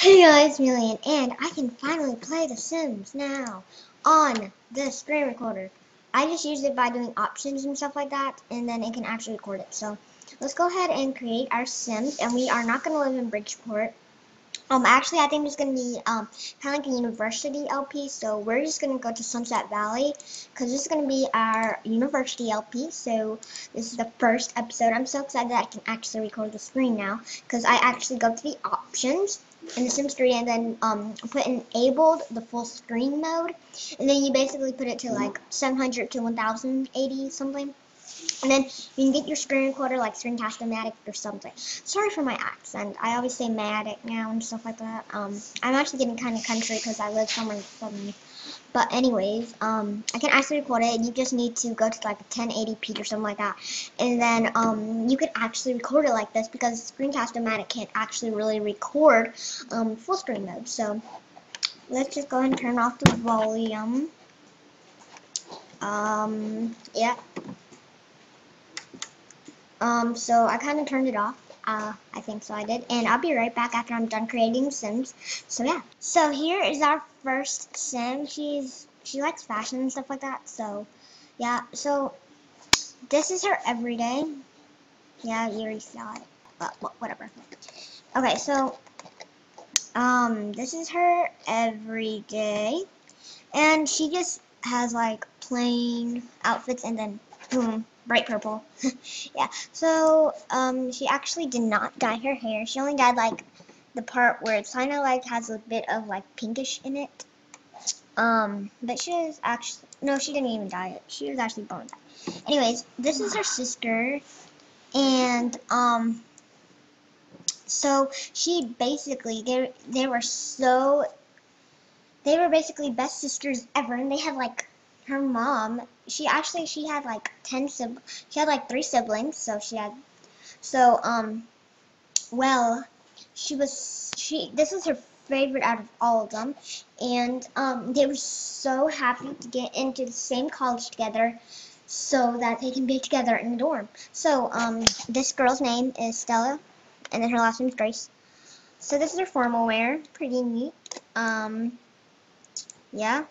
Hey guys, Million, and I can finally play The Sims now on the screen recorder. I just used it by doing options and stuff like that, and then it can actually record it. So let's go ahead and create our Sims, and we are not going to live in Bridgeport. Um, actually, I think it's going to be um, kind of like a university LP, so we're just going to go to Sunset Valley, because this is going to be our university LP, so this is the first episode. I'm so excited that I can actually record the screen now, because I actually go to the options, in the Sims 3 and then um, put enabled the full screen mode and then you basically put it to like 700 to 1080 something and then you can get your screen recorder like Screencast-O-Matic or something. Sorry for my accent. I always say Matic now and stuff like that. Um, I'm actually getting kind of country because I live somewhere southern but anyways, um, I can actually record it. You just need to go to like 1080p or something like that. And then um, you can actually record it like this because Screencast-O-Matic can't actually really record um, full screen mode. So let's just go ahead and turn off the volume. Um, yeah. Um, so I kind of turned it off. Uh, I think so I did. And I'll be right back after I'm done creating Sims. So yeah. So here is our first Sim. She's she likes fashion and stuff like that. So yeah. So this is her everyday. Yeah, you already saw it. But whatever. Okay, so um, this is her everyday, and she just has like plain outfits and then boom, bright purple. yeah, so um, she actually did not dye her hair. She only dyed like the part where it's kind of like has a bit of like pinkish in it. Um, but she was actually, no, she didn't even dye it. She was actually born that. Anyways, this is her sister, and um, so she basically, they, they were so, they were basically best sisters ever, and they had like her mom, she actually she had like ten sib she had like three siblings, so she had so um well she was she this is her favorite out of all of them and um they were so happy to get into the same college together so that they can be together in the dorm. So um this girl's name is Stella and then her last name is Grace. So this is her formal wear, pretty neat. Um yeah.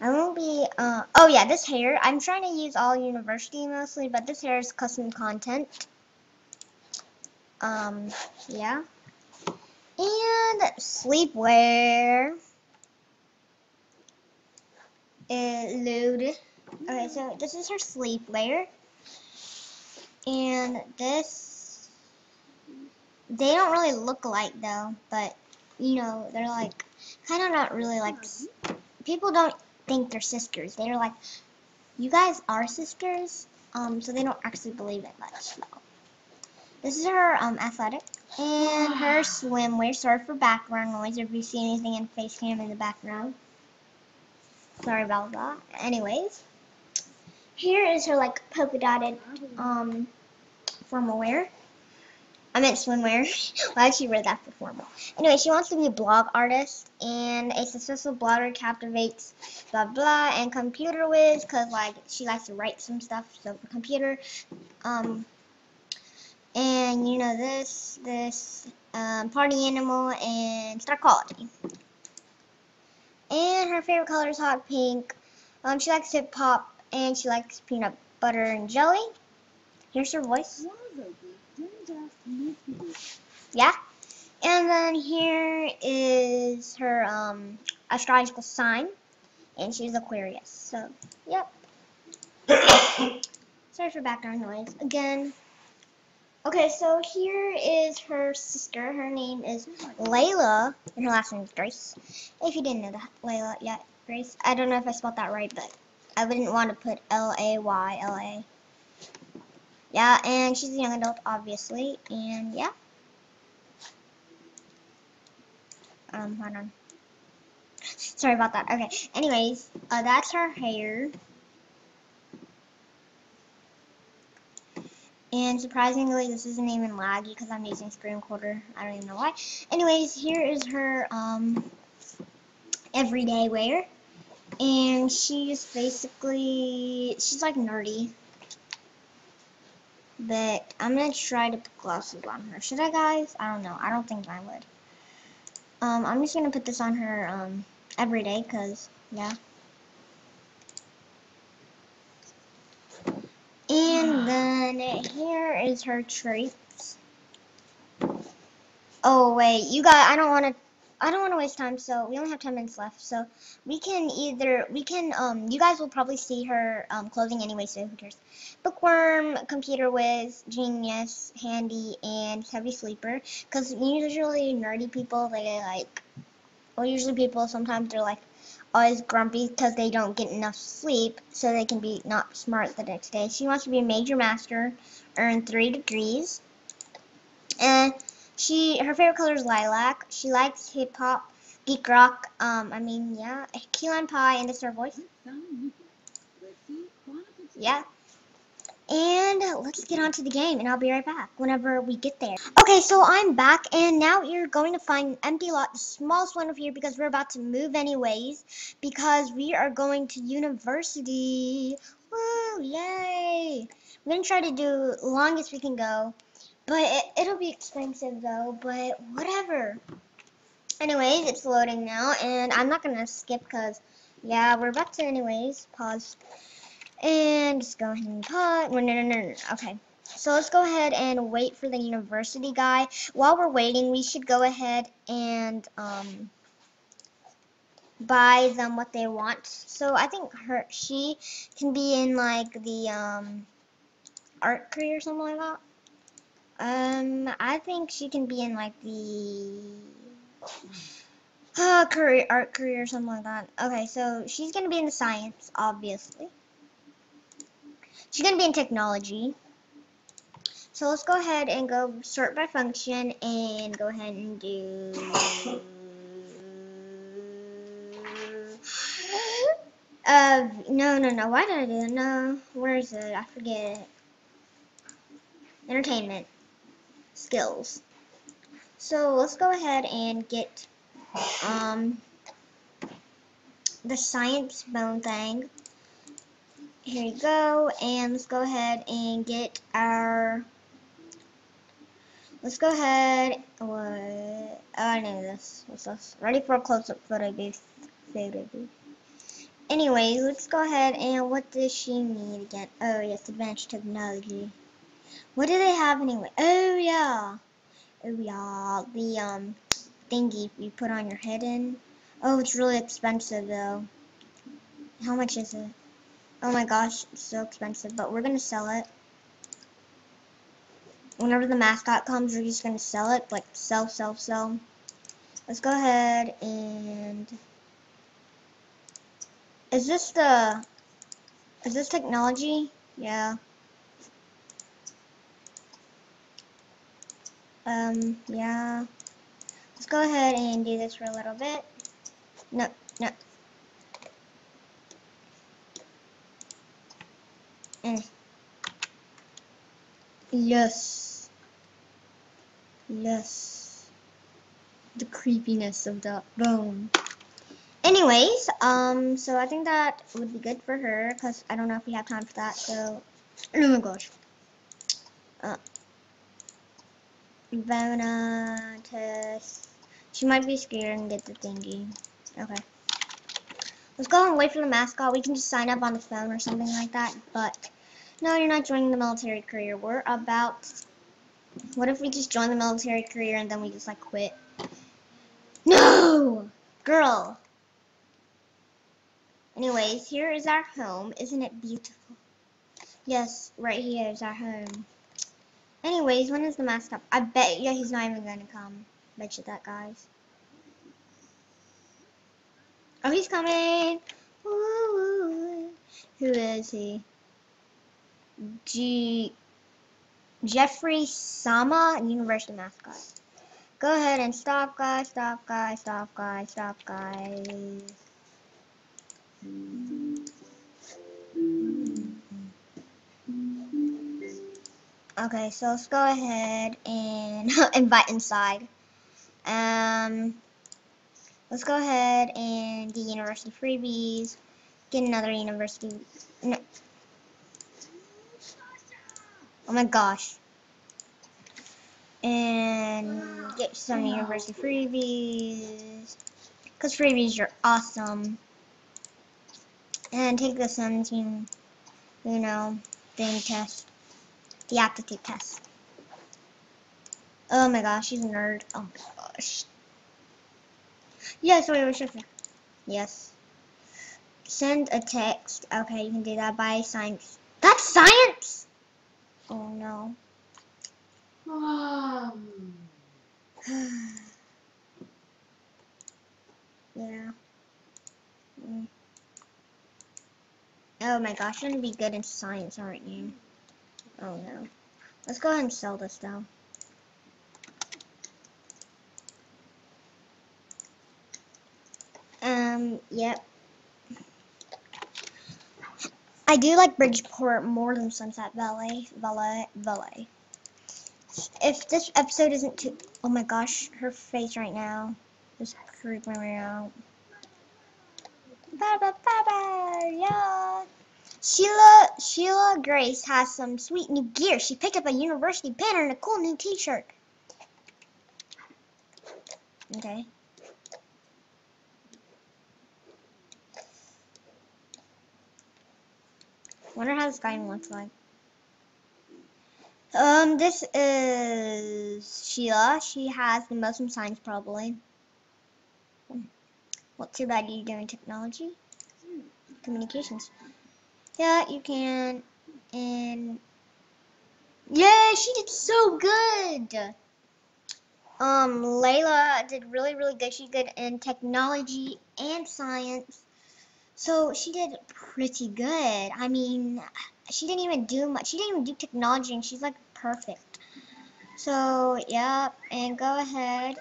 I won't be, uh, oh yeah, this hair, I'm trying to use all university mostly, but this hair is custom content. Um, yeah. And sleepwear. It loaded. Okay, so this is her sleepwear. And this, they don't really look alike though, but, you know, they're like, kind of not really like, people don't think they're sisters. They're like, you guys are sisters? Um, so they don't actually believe it much, though. This is her um, athletic and her swimwear. Sorry for background noise if you see anything in face cam in the background. Sorry about that. Anyways, here is her like polka dotted um, formal wear. I meant swimwear. well, I actually read that for formal. Anyway, she wants to be a blog artist, and a successful blogger captivates blah blah and computer whiz because like she likes to write some stuff. So for computer, um, and you know this this um, party animal and star quality. And her favorite color is hot pink. Um, she likes hip hop and she likes peanut butter and jelly. Here's her voice. Yeah. And then here is her um, astrological sign. And she's Aquarius. So, yep. Sorry for background noise. Again. Okay, so here is her sister. Her name is Layla. And her last name is Grace. If you didn't know that, Layla, yeah, Grace. I don't know if I spelled that right, but I wouldn't want to put L-A-Y-L-A. Yeah, and she's a young adult, obviously, and yeah. Um, hold on. Sorry about that. Okay, anyways, uh, that's her hair. And surprisingly, this isn't even laggy because I'm using screen recorder. I don't even know why. Anyways, here is her um, everyday wear. And she's basically, she's like nerdy. But I'm going to try to put glasses on her. Should I, guys? I don't know. I don't think I would. Um, I'm just gonna put this on her um every day, cause yeah. And here is her traits. Oh wait, you guys, I don't want to. I don't want to waste time. So we only have ten minutes left. So we can either we can. Um, you guys will probably see her um clothing anyway. So who cares? Bookworm, computer whiz, genius, handy, and heavy sleeper. Because usually nerdy people they like. Well, usually people sometimes they're like always grumpy because they don't get enough sleep, so they can be not smart the next day. She wants to be a major master, earn three degrees, and she her favorite color is lilac. She likes hip hop, geek rock. Um, I mean, yeah, key lime pie and the her voice. Yeah. And let's get on to the game, and I'll be right back whenever we get there. Okay, so I'm back, and now you're going to find an empty lot, the smallest one of here, because we're about to move anyways, because we are going to university. Woo, yay! We're going to try to do longest we can go, but it, it'll be expensive, though, but whatever. Anyways, it's loading now, and I'm not going to skip, because, yeah, we're about to anyways. Pause. And just go ahead and pause. No, no, no, no. Okay. So let's go ahead and wait for the university guy. While we're waiting, we should go ahead and um, buy them what they want. So I think her she can be in like the um, art career or something like that. Um, I think she can be in like the uh, career art career or something like that. Okay, so she's gonna be in the science, obviously. She's going to be in technology. So let's go ahead and go sort by function and go ahead and do... Uh, no, no, no. Why did I do that? No. Where is it? I forget. Entertainment. Skills. So let's go ahead and get um the science bone thing here you go and let's go ahead and get our let's go ahead what oh, I know this what's this ready for a close-up photo booth photo booth anyway let's go ahead and what does she need again? Oh yes advanced technology. What do they have anyway? Oh yeah. Oh yeah the um thingy you put on your head in. Oh it's really expensive though. How much is it Oh my gosh, so expensive, but we're going to sell it. Whenever the mascot comes, we're just going to sell it, like sell, sell, sell. Let's go ahead and... Is this the... Is this technology? Yeah. Um, yeah. Let's go ahead and do this for a little bit. No, no, Mm. Yes. Yes. The creepiness of that bone. Anyways, um, so I think that would be good for her, because I don't know if we have time for that, so, oh my gosh. Uh, Bona test. She might be scared and get the thingy. Okay. Let's go and wait for the mascot. We can just sign up on the phone or something like that, but no, you're not joining the military career. We're about... What if we just join the military career and then we just, like, quit? No! Girl! Anyways, here is our home. Isn't it beautiful? Yes, right here is our home. Anyways, when is the mascot? I bet yeah he's not even gonna come. Bet you that, guys. Oh, he's coming! Woo. Who is he? G Jeffrey Sama, University mascot. Go ahead and stop, guys. Stop, guys. Stop, guys. Stop, guys. Okay, so let's go ahead and invite inside. Um, let's go ahead and get university freebies. Get another university. No, Oh my gosh. and get some university freebies. Because freebies are awesome. And take the 17, you know, thing test. The aptitude test. Oh my gosh, she's a nerd. Oh my gosh. Yes, wait, wait. Yes. Send a text. Okay, you can do that by science. That's science! Oh no. Um, yeah. Mm. Oh my gosh, you're gonna be good in science, aren't you? Oh no. Let's go ahead and sell this though. Um, yep. I do like Bridgeport more than Sunset Valley. Valley. Valley. If this episode isn't too... Oh my gosh, her face right now is creeping me out. Ba ba ba ba, yeah. Sheila Sheila Grace has some sweet new gear. She picked up a university banner and a cool new T-shirt. Okay. Wonder how this guy looks like. Um, this is Sheila. She has the Muslim signs probably. Well, too bad you're doing technology. Communications. Yeah, you can. And yeah, she did so good. Um, Layla did really, really good. She did in technology and science. So she did pretty good. I mean, she didn't even do much. She didn't even do technology, and she's like perfect. So, yep, and go ahead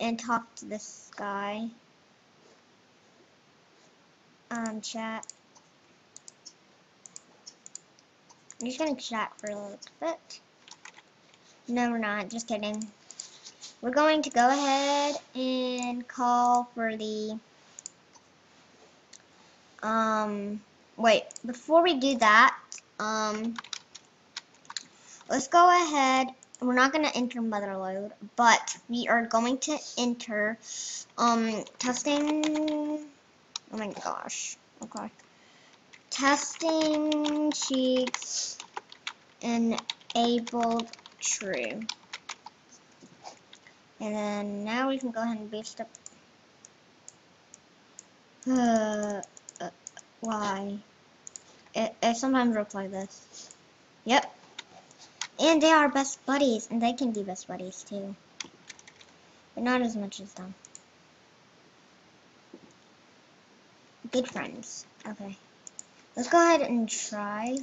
and talk to this guy. Um, chat. I'm just gonna chat for a little bit. No, we're not. Just kidding. We're going to go ahead and call for the, um, wait, before we do that, um, let's go ahead, we're not going to enter motherlode, but we are going to enter, um, testing, oh my gosh, okay, testing cheats enabled true. And then now we can go ahead and boost up. Uh, uh, why? It, it sometimes looks like this. Yep. And they are best buddies, and they can be best buddies too. But not as much as them. Good friends. Okay. Let's go ahead and try.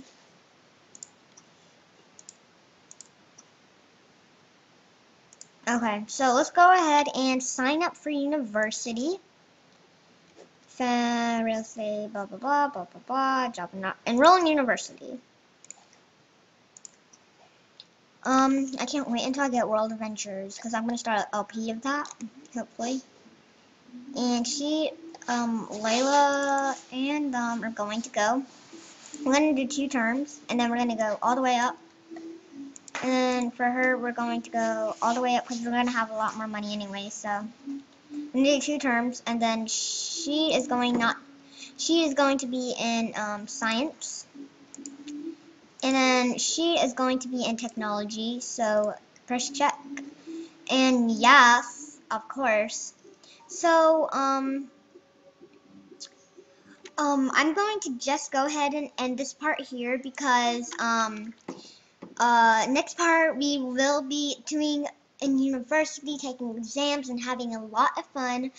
Okay, so let's go ahead and sign up for university. Real estate, blah, blah, blah, blah, blah, blah, job not, enroll in university. Um, I can't wait until I get World Adventures, because I'm going to start an LP of that, hopefully. And she, um, Layla and, um, are going to go. We're going to do two terms, and then we're going to go all the way up and then for her, we're going to go all the way up because we're going to have a lot more money anyway. So to do two terms. And then she is going not, she is going to be in um, science. And then she is going to be in technology. So press check. And yes, of course. So, um, um, I'm going to just go ahead and end this part here because, um, uh, next part, we will be doing in university, taking exams, and having a lot of fun.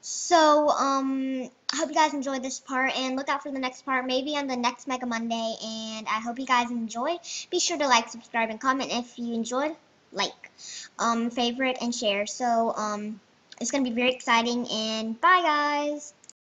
So, um, I hope you guys enjoyed this part, and look out for the next part, maybe on the next Mega Monday, and I hope you guys enjoy. Be sure to like, subscribe, and comment if you enjoyed. Like, um, favorite, and share. So, um, it's going to be very exciting, and bye, guys!